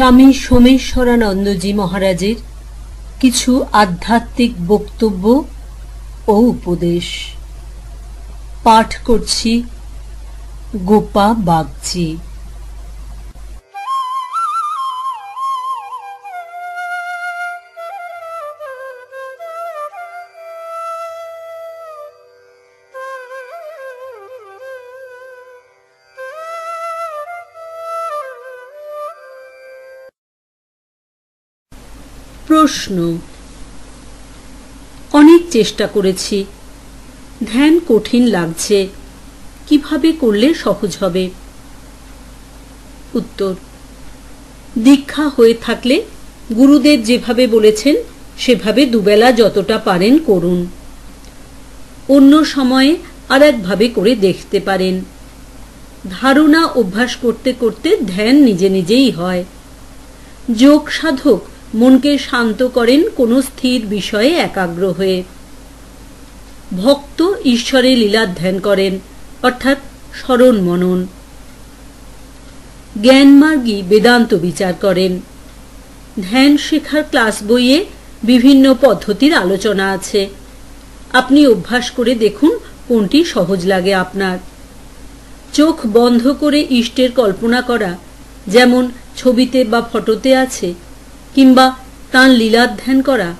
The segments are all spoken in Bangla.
স্বামী সোমেশ্বরানন্দজি মহারাজের কিছু আধ্যাত্মিক বক্তব্য ও উপদেশ। পাঠ করছি গোপা বাগচি। প্রশ্ন। অনেক চেষ্টা করেছি। ধ্যান কঠিন লাগছে। কীভাবে করলে সহজ হবে? উত্তর, দীক্ষা হয়ে থাকলে গুরুদেব যেভাবে বলেছেন, সেভাবে দুবেলা যতটা পারেন করুন। অন্য সময়ে আর একভাবে করে দেখতে পারেন। ধারণা অভ্যাস করতে করতে ধ্যান নিজে নিজেই হয়। যোগ সাধক মনকে শান্ত করেন কোনো স্থির বিষয়ে একাগ্র হয়ে। ভক্ত ঈশ্বরে লীলার ধ্যান করেন, অর্থাৎ স্মরণ মনন। জ্ঞানমার্গী বেদান্ত বিচার করেন। ধ্যান শেখার ক্লাস বইয়ে বিভিন্ন পদ্ধতির আলোচনা আছে। আপনি অভ্যাস করে দেখুন কোনটি সহজ লাগে আপনার। চোখ বন্ধ করে ইষ্টের কল্পনা করা, যেমন ছবিতে বা ফটোতে আছে কিংবা তাঁর লীলার ধ্যান করা।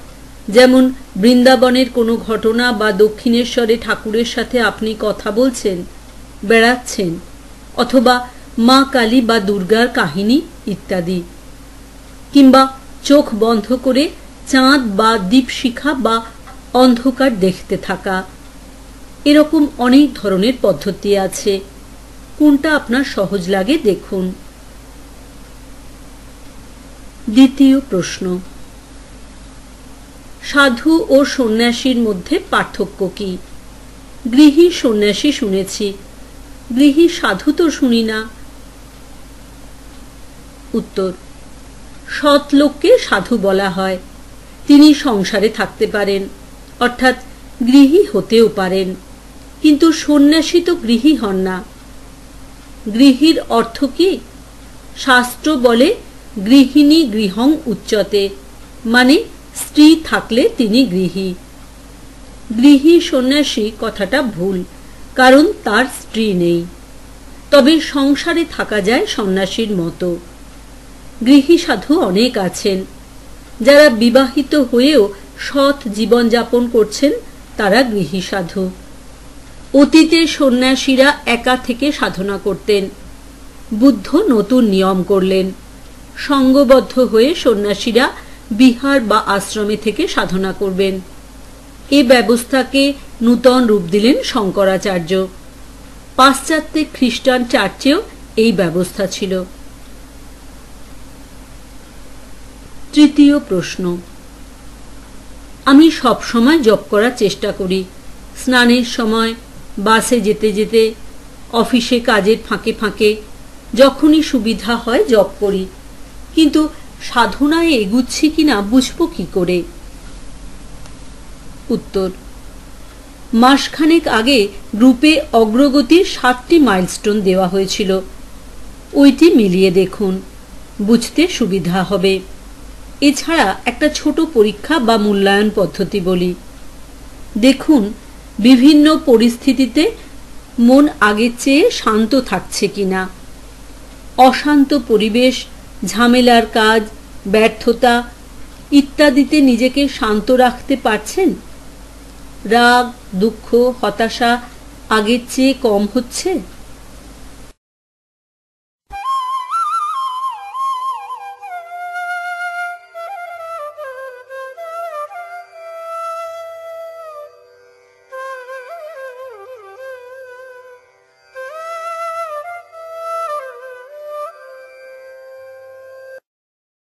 যেমন, বৃন্দাবনের কোনো ঘটনা বা দক্ষিণেশ্বরে ঠাকুরের সাথে আপনি কথা বলছেন, বেড়াচ্ছেন, অথবা মা কালী বা দুর্গার কাহিনী ইত্যাদি। কিংবা চোখ বন্ধ করে চাঁদ বা দীপশিখা বা অন্ধকার দেখতে থাকা। এরকম অনেক ধরনের পদ্ধতি আছে। কোনটা আপনার সহজ লাগে দেখুন। দ্বিতীয় প্রশ্ন। সাধু ও সন্ন্যাসীর মধ্যে পার্থক্য কি? গৃহী সন্ন্যাসী শুনেছি, গৃহী সাধু তো শুনি না। উত্তর, সৎ লোককে সাধু বলা হয়, তিনি সংসারে থাকতে পারেন, অর্থাৎ গৃহী হতেও পারেন, কিন্তু সন্ন্যাসী তো গৃহী হন না। গৃহীর অর্থ কি? শাস্ত্র বলে গৃহিণী গৃহং উচ্চতে মানে স্ত্রী থাকলে তিনি গৃহী। গৃহী সন্ন্যাসী কথাটা ভুল, কারণ তার স্ত্রী নেই। তবে সংসারে থাকা যায় সন্ন্যাসীর মতো। গৃহী সাধু অনেক আছেন। যারা বিবাহিত হয়েও সৎ জীবনযাপন করছেন, তারা গৃহী সাধু। অতীতে সন্ন্যাসীরা একা থেকে সাধনা করতেন। বুদ্ধ নতুন নিয়ম করলেন। সঙ্গবদ্ধ হয়ে সন্ন্যাসীরা বিহার বা আশ্রমে থেকে সাধনা করবেন। এ ব্যবস্থাকে নূতন রূপ দিলেন শঙ্করাচার্য। পাশ্চাত্যে খ্রিস্টান চার্চেও এই ব্যবস্থা ছিল। তৃতীয় প্রশ্ন। আমি সব সময় জপ করার চেষ্টা করি। স্নানের সময়, বাসে যেতে যেতে, অফিসে কাজের ফাঁকে ফাঁকে, যখনই সুবিধা হয় জপ করি। কিন্তু সাধনায় এগুচ্ছি কিনা বুঝব কি করে? উত্তর, মাসখানেক আগে গ্রুপে অগ্রগতির সাতটি মাইলস্টোন দেওয়া হয়েছিল। ওইটি মিলিয়ে দেখুন, বুঝতে সুবিধা হবে। এছাড়া একটা ছোট পরীক্ষা বা মূল্যায়ন পদ্ধতি বলি। দেখুন, বিভিন্ন পরিস্থিতিতে মন আগের চেয়ে শান্ত থাকছে কিনা। অশান্ত পরিবেশ ঝামেলার কাজ, ব্যর্থতা ইত্যাদিতে নিজেকে শান্ত রাখতে পারছেন? রাগ, দুঃখ, হতাশা আগের চেয়ে কম হচ্ছে?